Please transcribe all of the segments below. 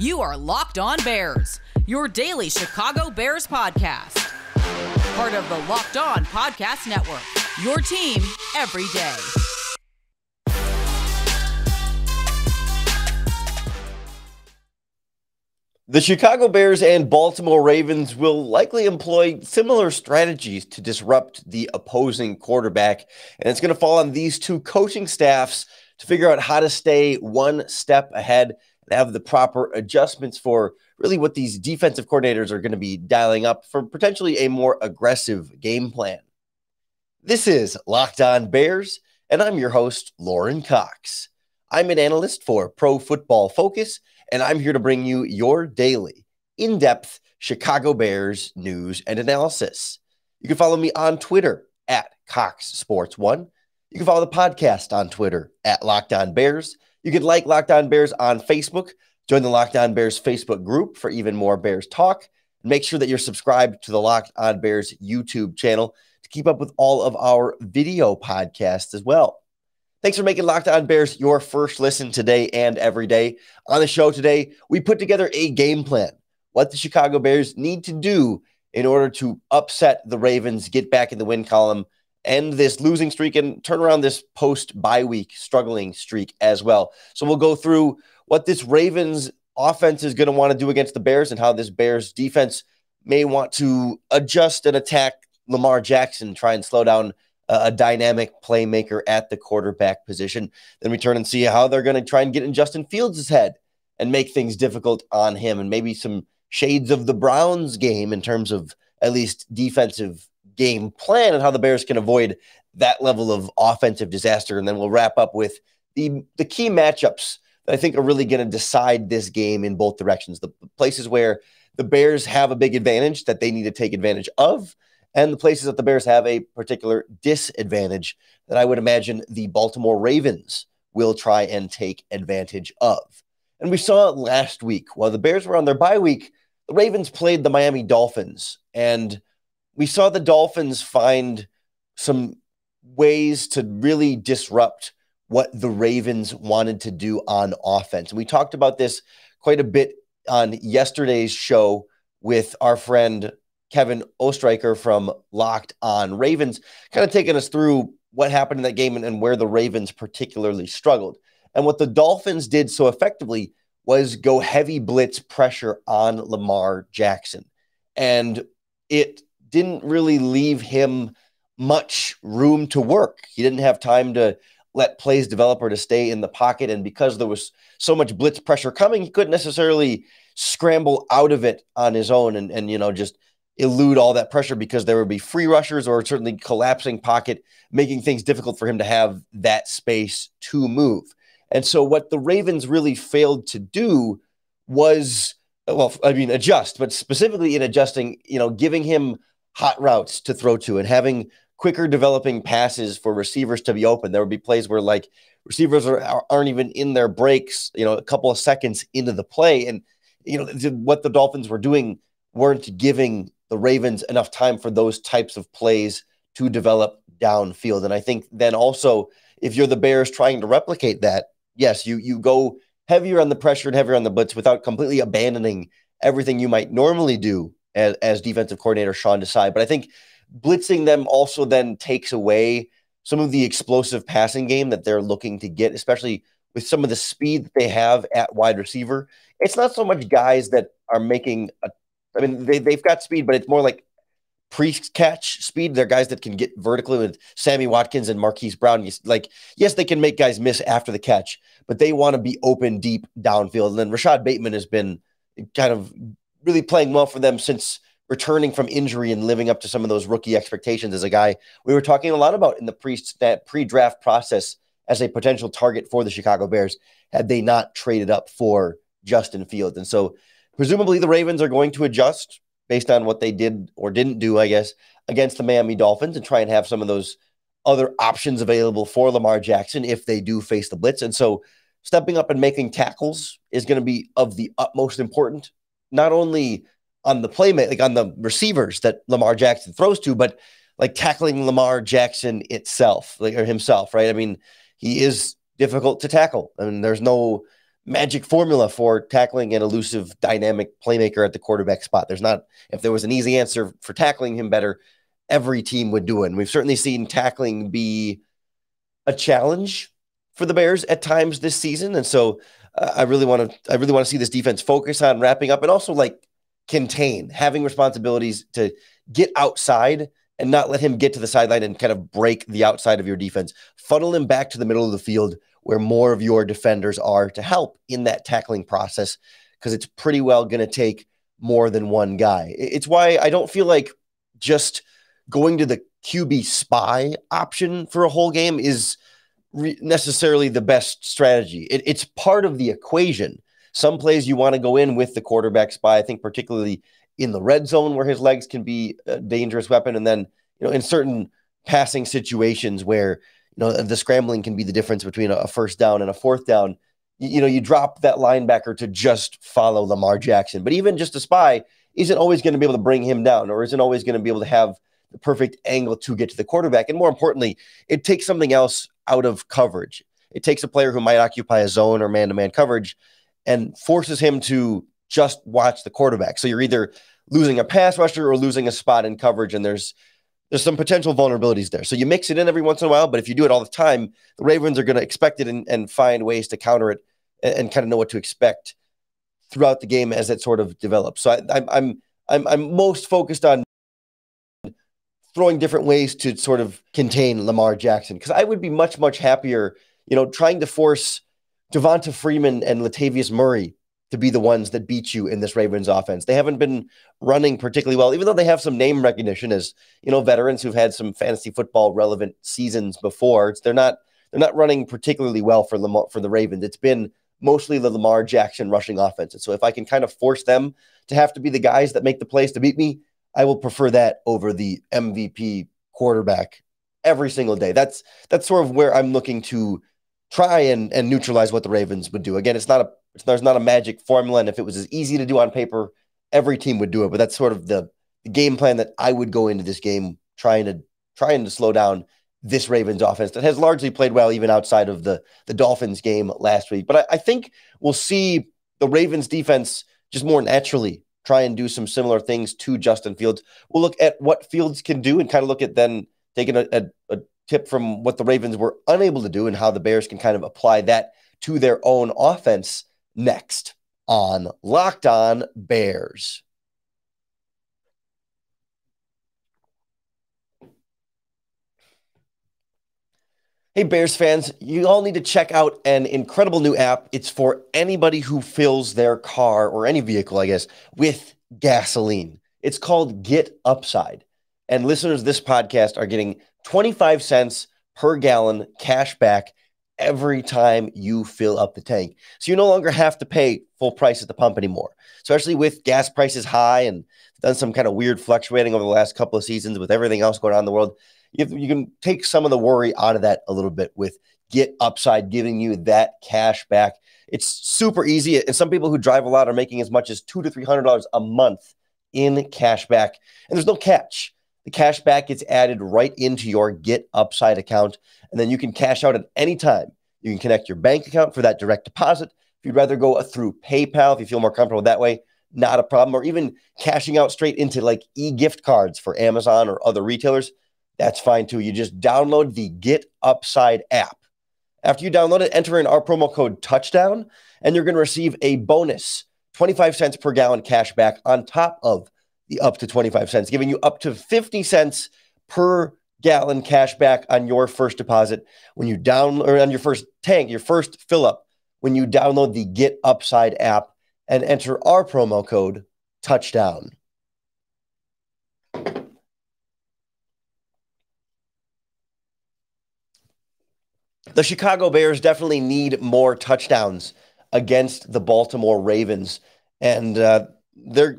You are Locked On Bears, your daily Chicago Bears podcast. Part of the Locked On Podcast Network, your team every day. The Chicago Bears and Baltimore Ravens will likely employ similar strategies to disrupt the opposing quarterback. And it's going to fall on these two coaching staffs to figure out how to stay one step ahead have the proper adjustments for really what these defensive coordinators are going to be dialing up for potentially a more aggressive game plan. This is Locked On Bears, and I'm your host, Lorin Cox. I'm an analyst for Pro Football Focus and I'm here to bring you your daily, in depth Chicago Bears news and analysis. You can follow me on Twitter at Cox Sports One. You can follow the podcast on Twitter at Locked On Bears. You can like Locked On Bears on Facebook. Join the Locked On Bears Facebook group for even more Bears talk. Make sure that you're subscribed to the Locked On Bears YouTube channel to keep up with all of our video podcasts as well. Thanks for making Locked On Bears your first listen today and every day. On the show today, we put together a game plan, what the Chicago Bears need to do in order to upset the Ravens, get back in the win column, end this losing streak, and turn around this post bye week struggling streak as well. So we'll go through what this Ravens offense is going to want to do against the Bears and how this Bears defense may want to adjust and attack Lamar Jackson, try and slow down a dynamic playmaker at the quarterback position. Then we turn and see how they're going to try and get in Justin Fields' head and make things difficult on him, and maybe some shades of the Browns game in terms of at least defensive game plan and how the Bears can avoid that level of offensive disaster. And then we'll wrap up with the the key matchups that I think are really going to decide this game in both directions. The places where the Bears have a big advantage that they need to take advantage of, and the places that the Bears have a particular disadvantage that I would imagine the Baltimore Ravens will try and take advantage of. And we saw it last week while the Bears were on their bye week, the Ravens played the Miami Dolphins, and we saw the Dolphins find some ways to really disrupt what the Ravens wanted to do on offense. And we talked about this quite a bit on yesterday's show with our friend Kevin Ostreicher from Locked On Ravens, kind of taking us through what happened in that game and, and where the Ravens particularly struggled. And what the Dolphins did so effectively was go heavy blitz pressure on Lamar Jackson. And it didn't really leave him much room to work. He didn't have time to let plays develop or to stay in the pocket. And because there was so much blitz pressure coming, he couldn't necessarily scramble out of it on his own and, and you know, just elude all that pressure because there would be free rushers or certainly collapsing pocket, making things difficult for him to have that space to move. And so, what the Ravens really failed to do was, well, I mean, adjust, but specifically in adjusting, you know, giving him hot routes to throw to and having quicker developing passes for receivers to be open. There would be plays where like receivers are, aren't even in their breaks, you know, a couple of seconds into the play. And, you know, what the Dolphins were doing weren't giving the Ravens enough time for those types of plays to develop downfield. And I think then also, if you're the Bears trying to replicate that, yes, you you go heavier on the pressure and heavier on the blitz without completely abandoning everything you might normally do as, as defensive coordinator Sean Desai. But I think blitzing them also then takes away some of the explosive passing game that they're looking to get, especially with some of the speed that they have at wide receiver. It's not so much guys that are making a I mean, they, they've got speed, but it's more like pre-catch speed. They're guys that can get vertically with Sammy Watkins and Marquise Brown. Like, yes, they can make guys miss after the catch, but they want to be open deep downfield. And then Rashod Bateman has been kind of really playing well for them since returning from injury and living up to some of those rookie expectations as a guy we were talking a lot about in the pre that pre-draft process as a potential target for the Chicago Bears had they not traded up for Justin Fields. And so Presumably, the Ravens are going to adjust based on what they did or didn't do, I guess, against the Miami Dolphins and try and have some of those other options available for Lamar Jackson if they do face the blitz. And so, stepping up and making tackles is going to be of the utmost important, not only on the playmate, like on the receivers that Lamar Jackson throws to, but like tackling Lamar Jackson itself, like or himself, right? I mean, he is difficult to tackle. I mean, there's no magic formula for tackling an elusive, dynamic playmaker at the quarterback spot. There's not, if there was an easy answer for tackling him better, every team would do it. And we've certainly seen tackling be a challenge for the Bears at times this season. And so I really want to, I really want to see this defense focus on wrapping up and also like contain, having responsibilities to get outside and not let him get to the sideline and kind of break the outside of your defense. Funnel him back to the middle of the field where more of your defenders are to help in that tackling process because it's pretty well going to take more than one guy. It's why I don't feel like just going to the QB spy option for a whole game is necessarily the best strategy. It, it's part of the equation. Some plays you want to go in with the quarterback spy. I think particularly in the red zone where his legs can be a dangerous weapon, and then you know in certain passing situations where you know the scrambling can be the difference between a first down and a fourth down. You, you know you drop that linebacker to just follow Lamar Jackson, but even just a spy isn't always going to be able to bring him down, or isn't always going to be able to have the perfect angle to get to the quarterback. And more importantly, it takes something else out of coverage. It takes a player who might occupy a zone or man to man coverage and forces him to just watch the quarterback. So you're either losing a pass rusher or losing a spot in coverage, and there's there's some potential vulnerabilities there. So you mix it in every once in a while, but if you do it all the time, the Ravens are going to expect it and, and, find ways to counter it and, and, kind of know what to expect throughout the game as it sort of develops. So I, I'm I'm I'm I'm most focused on throwing different ways to sort of contain Lamar Jackson because I would be much, much happier, you know, trying to force Devonta Freeman and Latavius Murray to be the ones that beat you in this Ravens offense. They haven't been running particularly well, even though they have some name recognition as, you know, veterans who've had some fantasy football relevant seasons before. It's, they're not they're not running particularly well for Lamar, for the Ravens. It's been mostly the Lamar Jackson rushing offense. And so if I can kind of force them to have to be the guys that make the plays to beat me, I will prefer that over the MVP quarterback every single day. That's that's sort of where I'm looking to try and and neutralize what the Ravens would do. Again, it's not a it's, there's not a magic formula, and if it was as easy to do on paper, every team would do it. But that's sort of the, game plan that I would go into this game trying to trying to slow down this Ravens offense that has largely played well even outside of the the Dolphins game last week. But I, I think we'll see the Ravens defense just more naturally try and do some similar things to Justin Fields. We'll look at what Fields can do and kind of look at then taking a, a, a tip from what the Ravens were unable to do and how the Bears can kind of apply that to their own offense next on Locked On Bears. Hey, Bears fans, you all need to check out an incredible new app. It's for anybody who fills their car or any vehicle, I guess, with gasoline. It's called Get Upside. And listeners this podcast are getting 25 cents per gallon cash back every time you fill up the tank. So you no longer have to pay full price at the pump anymore, especially with gas prices high and done some kind of weird fluctuating over the last couple of seasons with everything else going on in the world you, you can take some of the worry out of that a little bit with Get Upside giving you that cash back. It's super easy, and some people who drive a lot are making as much as two to three hundred dollars a month in cash back, and there's no catch. The cash back gets added right into your Get Upside account, and then you can cash out at any time. You can connect your bank account for that direct deposit. If you'd rather go through PayPal, if you feel more comfortable that way, not a problem. Or even cashing out straight into like e gift cards for Amazon or other retailers that's fine too. You just download the Get Upside app. After you download it, enter in our promo code touchdown, and you're going to receive a bonus 25 cents per gallon cash back on top of the up to 25 cents, giving you up to 50 cents per gallon cash back on your first deposit when you down or on your first tank, your first fill up when you download the Get Upside app and enter our promo code touchdown. The Chicago Bears definitely need more touchdowns against the Baltimore Ravens. And uh,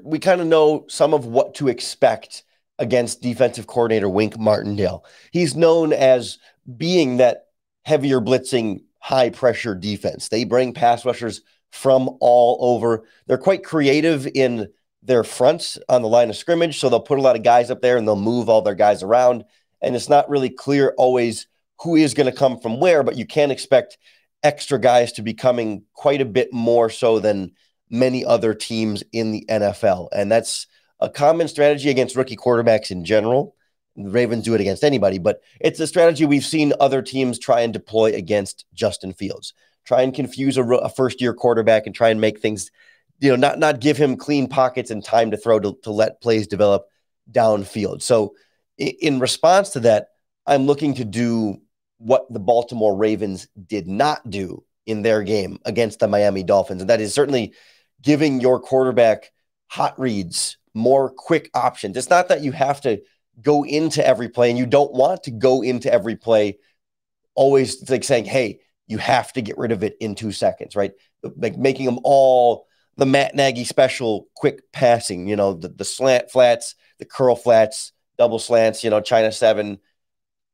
we kind of know some of what to expect against defensive coordinator Wink Martindale. He's known as being that heavier blitzing, high pressure defense. They bring pass rushers from all over. They're quite creative in their fronts on the line of scrimmage. So they'll put a lot of guys up there and they'll move all their guys around. And it's not really clear always who is going to come from where, but you can't expect extra guys to be coming quite a bit more so than many other teams in the NFL. And that's a common strategy against rookie quarterbacks in general. The Ravens do it against anybody, but it's a strategy we've seen other teams try and deploy against Justin Fields. Try and confuse a, a first year quarterback and try and make things, you know, not not give him clean pockets and time to throw to, to let plays develop downfield. So, in, in response to that, I'm looking to do what the Baltimore Ravens did not do in their game against the Miami Dolphins, and that is certainly giving your quarterback hot reads, more quick options. It's not that you have to go into every play and you don't want to go into every play always like saying, hey, you have to get rid of it in two seconds, right? Like making them all the Matt Nagy special quick passing, you know, the, the slant flats, the curl flats, double slants, you know, China seven.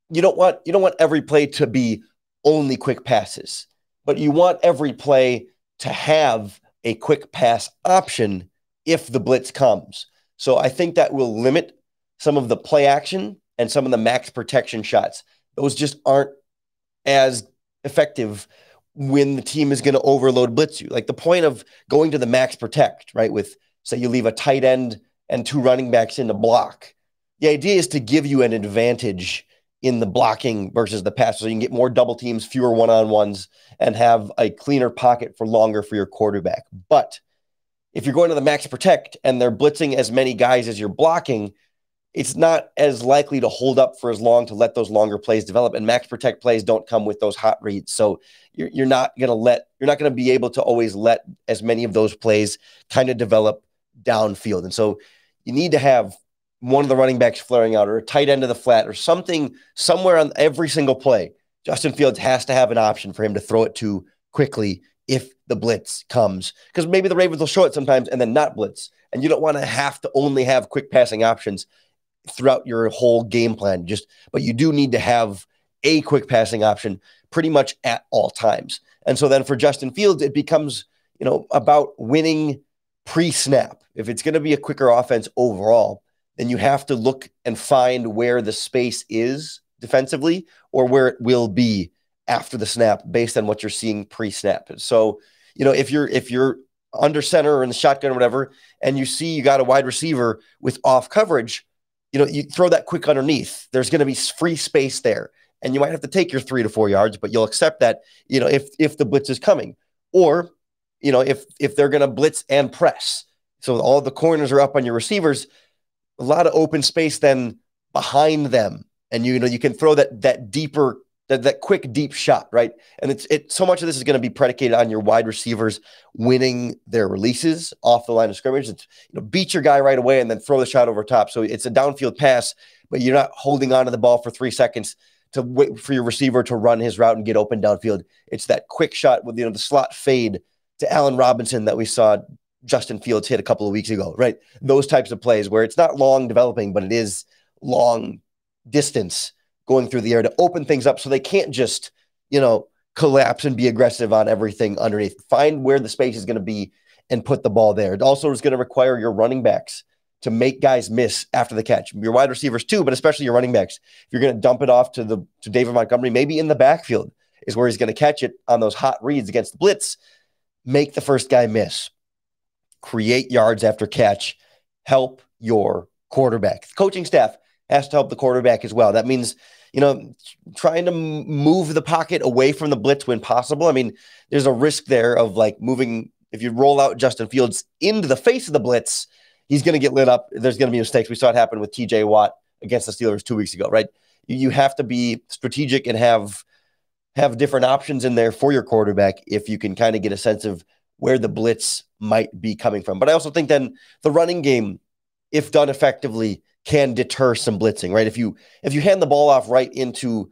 You don't want you don't want every play to be only quick passes, but you want every play to have a quick pass option if the blitz comes. So I think that will limit some of the play action and some of the max protection shots. Those just aren't as effective when the team is going to overload blitz you. Like the point of going to the max protect, right? With say you leave a tight end and two running backs in the block. The idea is to give you an advantage in the blocking versus the pass. So you can get more double teams, fewer one on ones, and have a cleaner pocket for longer for your quarterback. But if you're going to the max protect and they're blitzing as many guys as you're blocking, it's not as likely to hold up for as long to let those longer plays develop. And max protect plays don't come with those hot reads. So you're, you're not going to let, you're not going to be able to always let as many of those plays kind of develop downfield. And so you need to have one of the running backs flaring out or a tight end of the flat or something somewhere on every single play. Justin Fields has to have an option for him to throw it to quickly if the blitz comes. Because maybe the Ravens will show it sometimes and then not blitz. And you don't want to have to only have quick passing options throughout your whole game plan. Just, but you do need to have a quick passing option pretty much at all times. And so then for Justin Fields, it becomes, you know, about winning pre snap. If it's going to be a quicker offense overall, then you have to look and find where the space is defensively or where it will be after the snap based on what you're seeing pre snap. So, you know, if you're, if you're, under center or in the shotgun or whatever, and you see you got a wide receiver with off coverage, you know, you throw that quick underneath, there's going to be free space there. And you might have to take your three to four yards, but you'll accept that, you know, if if the blitz is coming. Or, you know, if if they're going to blitz and press. So all the corners are up on your receivers, a lot of open space then behind them. And you, know, you can throw that that deeper that, that quick deep shot, right? And it's it so much of this is going to be predicated on your wide receivers winning their releases off the line of scrimmage. It's you know beat your guy right away and then throw the shot over top. So it's a downfield pass, but you're not holding on to the ball for three seconds to wait for your receiver to run his route and get open downfield. It's that quick shot with you know the slot fade to Allen Robinson that we saw Justin Fields hit a couple of weeks ago, right? Those types of plays where it's not long developing, but it is long distance going through the air to open things up so they can't just, you know, collapse and be aggressive on everything underneath. Find where the space is going to be and put the ball there. It also is going to require your running backs to make guys miss after the catch. Your wide receivers too, but especially your running backs. If you're going to dump it off to the to David Montgomery, maybe in the backfield is where he's going to catch it on those hot reads against the blitz. Make the first guy miss. Create yards after catch. Help your quarterback. The coaching staff has to help the quarterback as well. That means you know, trying to move the pocket away from the blitz when possible. I mean, there's a risk there of like moving. If you roll out Justin Fields into the face of the blitz, he's going to get lit up. There's going to be mistakes. We saw it happen with TJ Watt against the Steelers two weeks ago, right? You have to be strategic and have have different options in there for your quarterback if you can kind of get a sense of where the blitz might be coming from. But I also think then the running game, if done effectively, can deter some blitzing, right? If you if you hand the ball off right into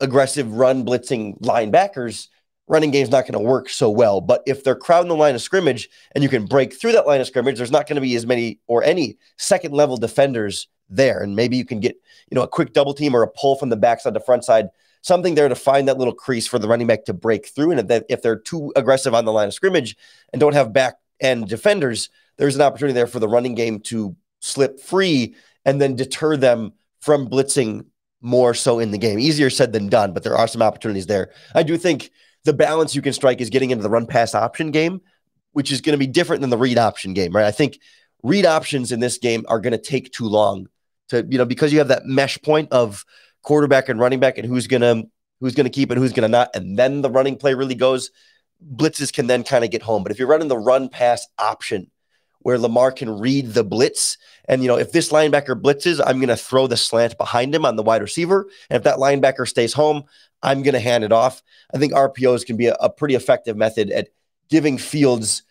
aggressive run blitzing linebackers, running game's not going to work so well. But if they're crowding the line of scrimmage and you can break through that line of scrimmage, there's not going to be as many or any second level defenders there. And maybe you can get, you know, a quick double team or a pull from the backside to front side, something there to find that little crease for the running back to break through. And if, if they're too aggressive on the line of scrimmage and don't have back end defenders, there's an opportunity there for the running game to slip free and then deter them from blitzing more so in the game. Easier said than done, but there are some opportunities there. I do think the balance you can strike is getting into the run pass option game, which is going to be different than the read option game, right? I think read options in this game are going to take too long to, you know, because you have that mesh point of quarterback and running back and who's going to who's to keep and who's going to not and then the running play really goes blitzes can then kind of get home. But if you're running the run pass option where Lamar can read the blitz, and you know, if this linebacker blitzes, I'm going to throw the slant behind him on the wide receiver. And if that linebacker stays home, I'm going to hand it off. I think RPOs can be a, a pretty effective method at giving Fields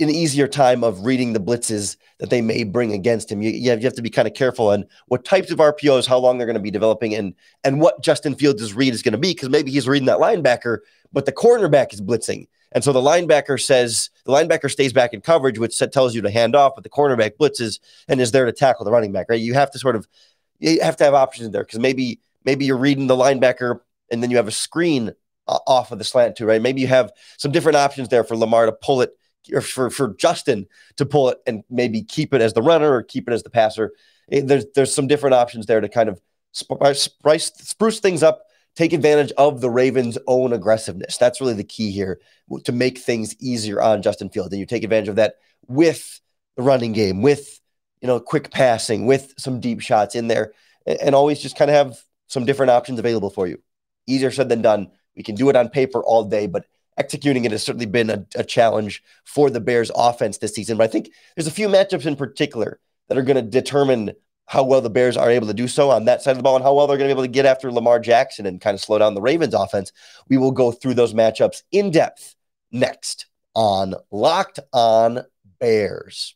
an easier time of reading the blitzes that they may bring against him. You, you, have, you have to be kind of careful on what types of RPOs, how long they're going to be developing, and and what Justin Fields' read is going to be because maybe he's reading that linebacker, but the cornerback is blitzing. And so the linebacker says the linebacker stays back in coverage, which tells you to hand off, but the cornerback blitzes and is there to tackle the running back, right? You have to sort of you have to have options there because maybe maybe you're reading the linebacker and then you have a screen uh, off of the slant too, right? Maybe you have some different options there for Lamar to pull it or for, for Justin to pull it and maybe keep it as the runner or keep it as the passer. Eh, there's there's some different options there to kind of spice, spruce things up take advantage of the Ravens' own aggressiveness. That's really the key here to make things easier on Justin Field. And you take advantage of that with the running game, with you know quick passing, with some deep shots in there, and, and always just kind of have some different options available for you. Easier said than done. We can do it on paper all day, but executing it has certainly been a, a challenge for the Bears offense this season. But I think there's a few matchups in particular that are going to determine how well the Bears are able to do so on that side of the ball and how well they're going to be able to get after Lamar Jackson and kind of slow down the Ravens offense. We will go through those matchups in depth next on Locked On Bears.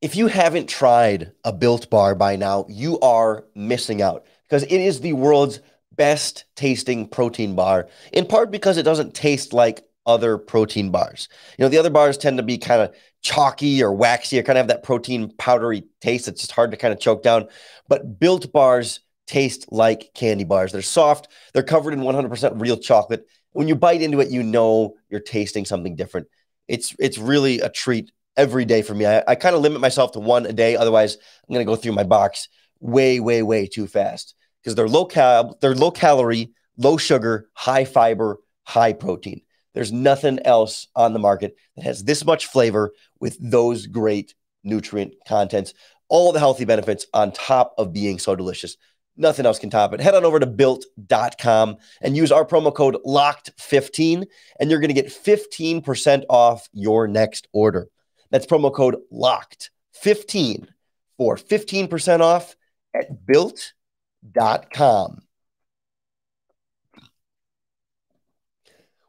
If you haven't tried a built bar by now, you are missing out because it is the world's best tasting protein bar, in part because it doesn't taste like other protein bars. You know, the other bars tend to be kind of chalky or waxy or kind of have that protein powdery taste that's just hard to kind of choke down. But built bars taste like candy bars. They're soft, they're covered in 100% real chocolate. When you bite into it, you know you're tasting something different. It's it's really a treat every day for me. I, I kind of limit myself to one a day. Otherwise, I'm going to go through my box way, way, way too fast because they're low cal, they're low calorie, low sugar, high fiber, high protein. There's nothing else on the market that has this much flavor with those great nutrient contents, all the healthy benefits on top of being so delicious. Nothing else can top it. Head on over to built.com and use our promo code LOCKED15, and you're going to get 15% off your next order. That's promo code LOCKED15 for 15% off at built.com.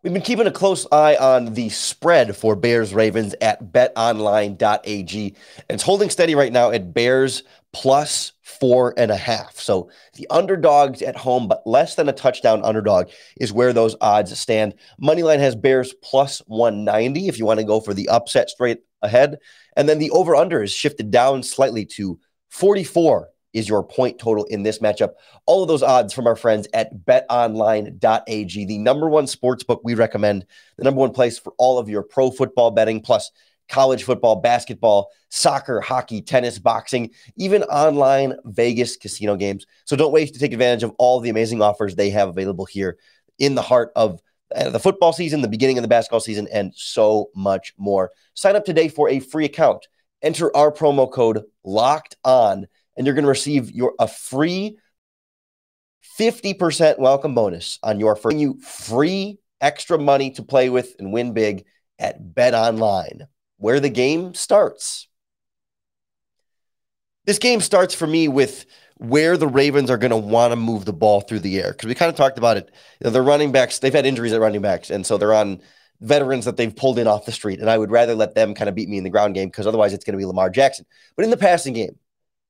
We've been keeping a close eye on the spread for Bears Ravens at betonline.ag. And it's holding steady right now at Bears plus four and a half. So the underdogs at home, but less than a touchdown underdog is where those odds stand. Moneyline has Bears plus 190 if you want to go for the upset straight ahead. And then the over under is shifted down slightly to 44 is your point total in this matchup. All of those odds from our friends at betonline.ag, the number one sports book we recommend, the number one place for all of your pro football betting, plus college football, basketball, soccer, hockey, tennis, boxing, even online Vegas casino games. So don't wait to take advantage of all the amazing offers they have available here in the heart of uh, the football season, the beginning of the basketball season, and so much more. Sign up today for a free account. Enter our promo code locked on and you're going to receive your a free 50% welcome bonus on your first you free extra money to play with and win big at Bet Online, where the game starts. This game starts for me with where the Ravens are going to want to move the ball through the air because we kind of talked about it. You know, running backs, they've had injuries at running backs, and so they're on veterans that they've pulled in off the street. And I would rather let them kind of beat me in the ground game because otherwise it's going to be Lamar Jackson. But in the passing game,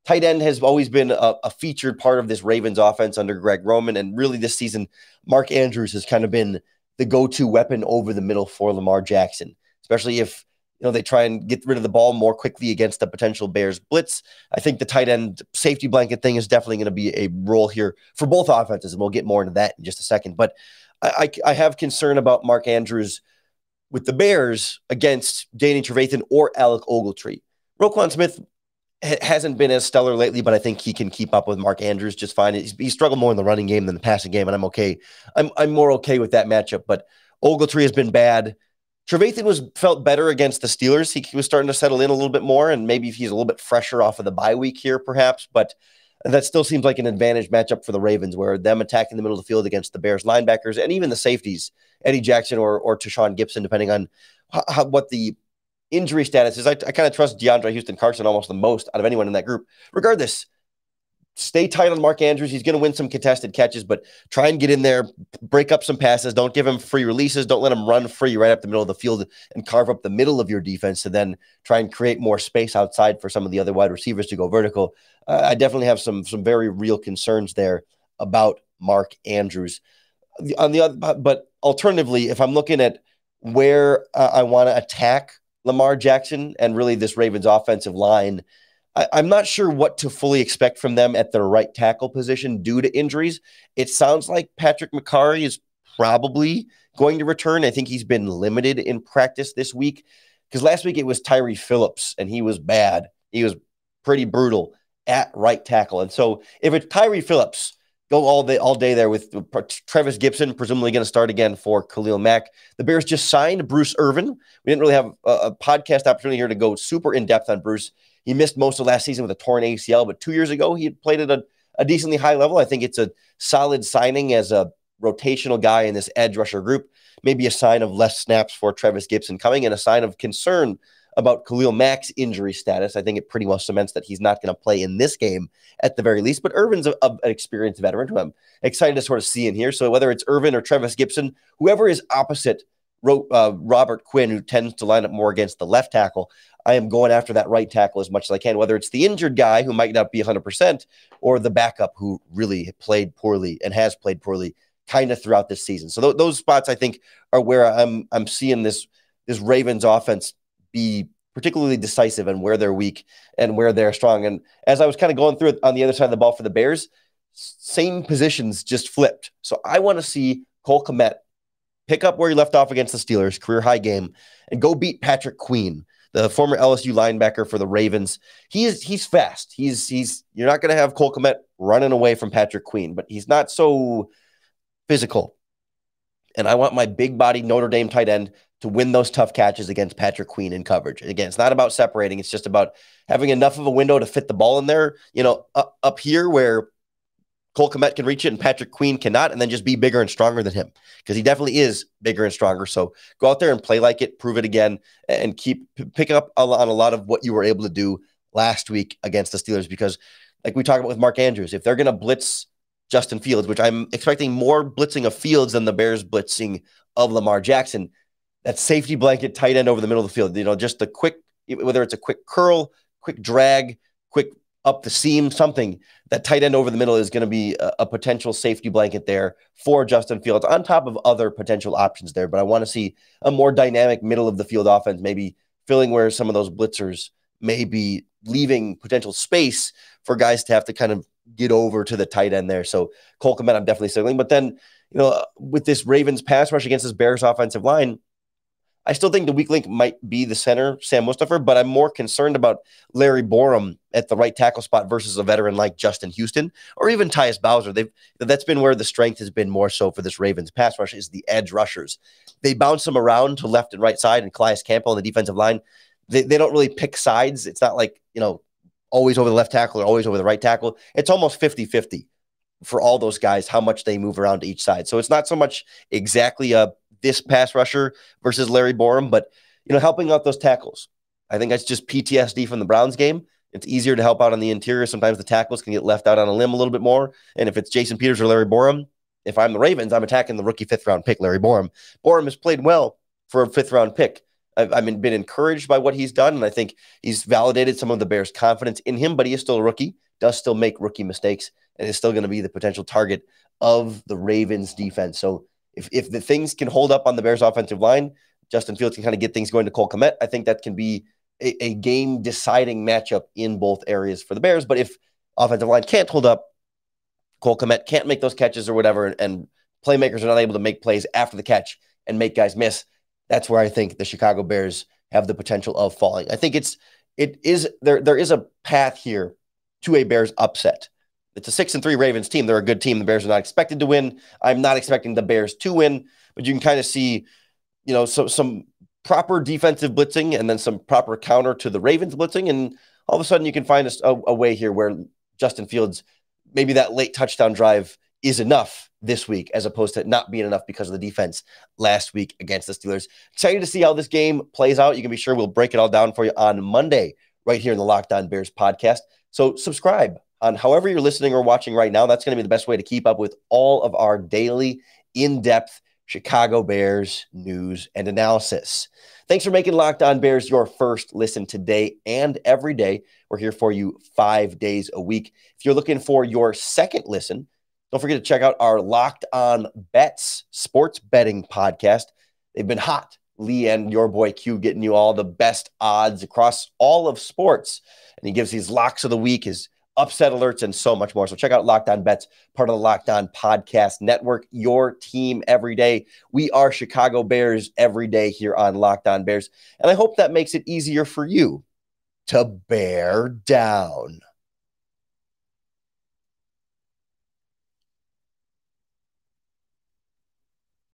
Tight end has always been a, a, featured part of this Ravens offense under Greg Roman. And really this season, Mark Andrews has kind of been the go-to weapon over the middle for Lamar Jackson, especially if you know they try and get rid of the ball more quickly against the potential Bears blitz. I think the tight end safety blanket thing is definitely going to be a role here for both offenses, and we'll get more into that in just a second. But I, I, I have concern about Mark Andrews with the Bears against Danny Trevathan or Alec Ogletree. Roquan Smith hasn't been as stellar lately, but I think he can keep up with Mark Andrews just fine. He's, he struggled more in the running game than the passing game, and I'm okay. I'm I'm more okay with that matchup. But Ogletree has been bad. Trevathan was felt better against the Steelers. He, he, was starting to settle in a little bit more, and maybe he's a little bit fresher off of the bye week here, perhaps. But that still seems like an advantage matchup for the Ravens, where them attacking the middle of the field against the Bears linebackers and even the safeties, Eddie Jackson or or Tashaun Gipson, depending on how, how, what the injury status is. I, I kind of trust DeAndre Houston Carson almost the most out of anyone in that group. Regardless, stay tight on Mark Andrews. He's going to win some contested catches, but try and get in there, break up some passes. Don't give him free releases. Don't let him run free right up the middle of the field and carve up the middle of your defense to then try and create more space outside for some of the other wide receivers to go vertical. Uh, I definitely have some some very real concerns there about Mark Andrews. On the other, but alternatively, if I'm looking at where uh, I want to attack Lamar Jackson and really this Ravens offensive line. I, am not sure what to fully expect from them at their right tackle position due to injuries. It sounds like Patrick Mekari is probably going to return. I think he's been limited in practice this week because last week it was Tyre Phillips and he was bad. He was pretty brutal at right tackle. And so if it's Tyre Phillips, go all day all day there with Trevis Gipson, presumably going to start again for Khalil Mack. The Bears just signed Bruce Irvin. We didn't really have a, a podcast opportunity here to go super in depth on Bruce. He missed most of last season with a torn ACL, but two years ago he had played at a, a decently high level. I think it's a solid signing as a rotational guy in this edge rusher group. Maybe a sign of less snaps for Trevis Gipson coming and a sign of concern about Khalil Mack's injury status. I think it pretty well cements that he's not going to play in this game at the very least. But Irvin's a, a, an experienced veteran who I'm excited to sort of see in here. So whether it's Irvin or Trevis Gipson, whoever is opposite uh, Robert Quinn, who tends to line up more against the left tackle, I am going after that right tackle as much as I can, whether it's the injured guy who might not be 100% or the backup who really played poorly and has played poorly kind of throughout this season. So th- those spots I think are where I'm I'm seeing this this Ravens offense be particularly decisive and where they're weak and where they're strong. And as I was kind of going through it on the other side of the ball for the Bears, same positions just flipped. So I want to see Cole Kmet pick up where he left off against the Steelers, career high game, and go beat Patrick Queen, the former LSU linebacker for the Ravens. He is he's fast. He's he's you're not going to have Cole Kmet running away from Patrick Queen, but he's not so physical. And I want my big body Notre Dame tight end to win those tough catches against Patrick Queen in coverage. Again, it's not about separating. It's just about having enough of a window to fit the ball in there, you know, up, up here where Cole Kmet can reach it and Patrick Queen cannot, and then just be bigger and stronger than him because he definitely is bigger and stronger. So go out there and play like it, prove it again, and keep picking up on a lot of what you were able to do last week against the Steelers. Because, like we talked about with Mark Andrews, if they're going to blitz Justin Fields, which I'm expecting more blitzing of Fields than the Bears blitzing of Lamar Jackson, that safety blanket tight end over the middle of the field. You know, just the quick, whether it's a quick curl, quick drag, quick up the seam, something that tight end over the middle is going to be a, a, potential safety blanket there for Justin Fields on top of other potential options there. But I want to see a more dynamic middle of the field offense, maybe filling where some of those blitzers may be leaving potential space for guys to have to kind of get over to the tight end there. So Cole Kmet, I'm definitely signaling. But then, you know, with this Ravens pass rush against this Bears offensive line, I still think the weak link might be the center, Sam Mustipher, but I'm more concerned about Larry Borom at the right tackle spot versus a veteran like Justin Houston or even Tyus Bowser. They've that's been where the strength has been more so for this Ravens pass rush is the edge rushers. They bounce them around to left and right side, and Calais Campbell on the defensive line. They, they don't really pick sides. It's not like, you know, always over the left tackle or always over the right tackle. It's almost 50 50 for all those guys, how much they move around to each side. So it's not so much exactly a this pass rusher versus Larry Borom, but you know, helping out those tackles. I think that's just PTSD from the Browns game. It's easier to help out on the interior. Sometimes the tackles can get left out on a limb a little bit more. And if it's Jason Peters or Larry Borom, if I'm the Ravens, I'm attacking the rookie fifth round pick, Larry Borom. Borom has played well for a fifth round pick. I've, I've been, encouraged by what he's done, and I think he's validated some of the Bears' confidence in him. But he is still a rookie, does still make rookie mistakes, and is still going to be the potential target of the Ravens' defense. So if if the things can hold up on the Bears offensive line, Justin Fields can kind of get things going to Cole Kmet. I think that can be a, a game deciding matchup in both areas for the Bears. But if offensive line can't hold up, Cole Kmet can't make those catches or whatever, and, and playmakers are not able to make plays after the catch and make guys miss. That's where I think the Chicago Bears have the potential of falling. I think it's it is there. There is a path here to a Bears upset. It's a six and three Ravens team. They're a good team. The Bears are not expected to win. I'm not expecting the Bears to win, but you can kind of see, you know, so, some proper defensive blitzing and then some proper counter to the Ravens blitzing, and all of a sudden you can find a, a way here where Justin Fields maybe that late touchdown drive is enough this week as opposed to not being enough because of the defense last week against the Steelers. Excited to see how this game plays out. You can be sure we'll break it all down for you on Monday right here in the Locked On Bears podcast. So subscribe on however you're listening or watching right now. That's going to be the best way to keep up with all of our daily in-depth Chicago Bears news and analysis. Thanks for making Locked On Bears your first listen today and every day. We're here for you five days a week. If you're looking for your second listen, don't forget to check out our Locked On Bets sports betting podcast. They've been hot. Lee and your boy Q getting you all the best odds across all of sports. And he gives these locks of the week, his upset alerts, and so much more. So check out Locked On Bets, part of the Locked On Podcast Network, your team every day. We are Chicago Bears every day here on Locked On Bears. And I hope that makes it easier for you to bear down.